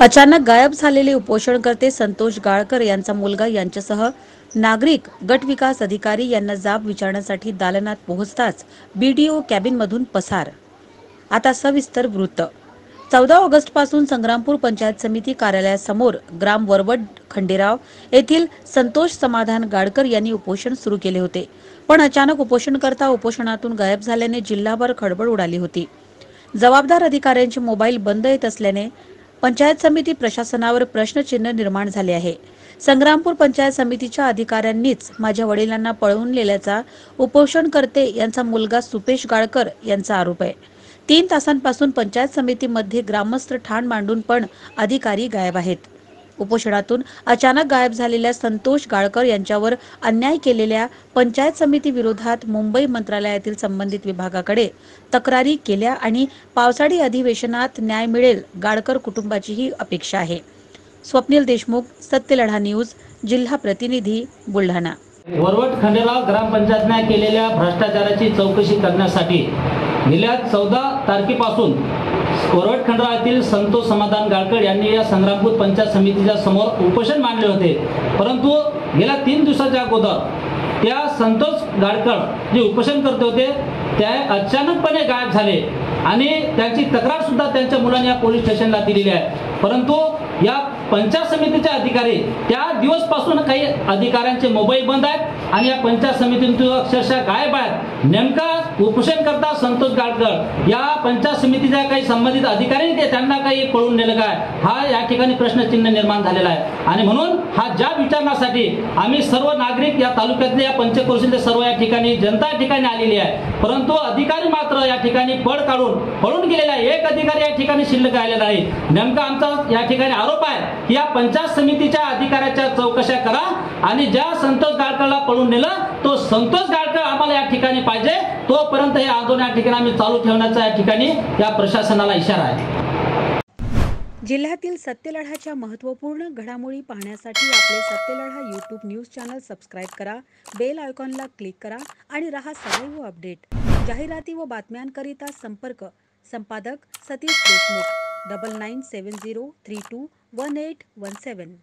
अचानक गायब झालेले उपोषणकर्ते संतोष गाळकर यांचा मुलगा यांच्यासह नागरिक गट विकास अधिकारी यांना जाब विचारण्यासाठी दालनात पोहोचताच बीडीओ कॅबिनमधून पसार. आता सविस्तर वृत्त. चौदा ऑगस्टपासून संग्रामपूर पंचायत समिती कार्यालयासमोर ग्राम वरवड खंडेराव येथील संतोष समाधान गाडकर यांनी उपोषण सुरू केले होते. पण अचानक उपोषणकर्ता उपोषणातून गायब झाल्याने जिल्हाभर खळबळ उडाली होती. जबाबदार अधिकाऱ्यांचे मोबाईल बंद येत असल्याने पंचायत समिती प्रशासनावर प्रश्नचिन्ह निर्माण झाले आहे. संग्रामपूर पंचायत समितीच्या अधिकाऱ्यांनीच माझ्या वडिलांना पळवून नेल्याचा उपोषणकर्ते यांचा मुलगा सुपेश गाळकर यांचा आरोप आहे. तीन तासांपासून पंचायत समितीमध्ये ग्रामस्थ ठाण मांडून पण अधिकारी गायब आहेत. उपोषणातून अचानक गायब झालेल्या संतोष गाळकर यांच्यावर अन्याय केलेल्या पंचायत समिती विरोधात मुंबई मंत्रालयातील संबंधित विभागाकडे तक्रारी केल्या आणि पावसाळी अधिवेशनात न्याय मिळेल गाळकर कुटुंबाची ही अपेक्षा आहे. स्वप्नील देशमुख सत्यलढा न्यूज जिल्हा प्रतिनिधी बुलढाणा. वरवट खंडेराव ग्रामपंचायतने केलेल्या भ्रष्टाचाराची चौकशी करण्यासाठी गेल्या चौदा तारखेपासून कोरवट खंडाळातील संतोष समाधान गाळकर यांनी या संग्रामपूर पंचायत समितीच्या समोर उपोषण मांडले होते. परंतु गेल्या तीन दिवसाच्या अगोदर त्या संतोष गाडकर जे उपोषण करते होते त्या अचानकपणे गायब झाले. आणि त्यांची तक्रार सुद्धा त्यांच्या मुलांनी या पोलीस स्टेशनला दिलेली आहे. परंतु या पंचायत समितीचे अधिकारी त्या दिवसपासून काही अधिकाऱ्यांचे मोबाईल बंद आहेत. आणि या पंचायत समितीतून अक्षरशः गायब आहेत. नेमका उपोषण करता संतोष गाडकर. या पंचायत समितीच्या काही संबंधित अधिकारी ते त्यांना काही पळून नेलं काय? हा या ठिकाणी प्रश्नचिन्ह निर्माण झालेला आहे. आणि म्हणून हा ज्या विचारण्यासाठी आम्ही सर्व नागरिक या तालुक्यातले या पंचक्रोशीतले सर्व या ठिकाणी जनता या ठिकाणी आलेली आहे. परंतु अधिकारी मात्र या ठिकाणी पळ काढून पळून गेलेला एक अधिकारी या ठिकाणी शिल्लक राहिलेला नाही नेमका आमचा या ठिकाणी आरोप आहे की या पंचायत समितीच्या अधिकाऱ्याच्या चौकशा करा आणि ज्या संतोष गाडकरला पळून नेलं तो संतोष गाडकर आम्हाला या ठिकाणी पाहिजे. तोपर्यंत हे आंदोलन या ठिकाणी आम्ही चालू ठेवण्याचा या ठिकाणी या प्रशासनाला इशारा आहे. जिल्ह्यातील सत्यलढाच्या महत्त्वपूर्ण घडामोडी पाहण्यासाठी आपले Satyaladha YouTube news channel subscribe करा बेल आयकॉनला क्लिक करा आणि रहा सदैव अपडेट जाहिराती व बातम्यांकरिता संपर्क संपादक Satish Deshmukh. Double nine seven zero three two one eight one seven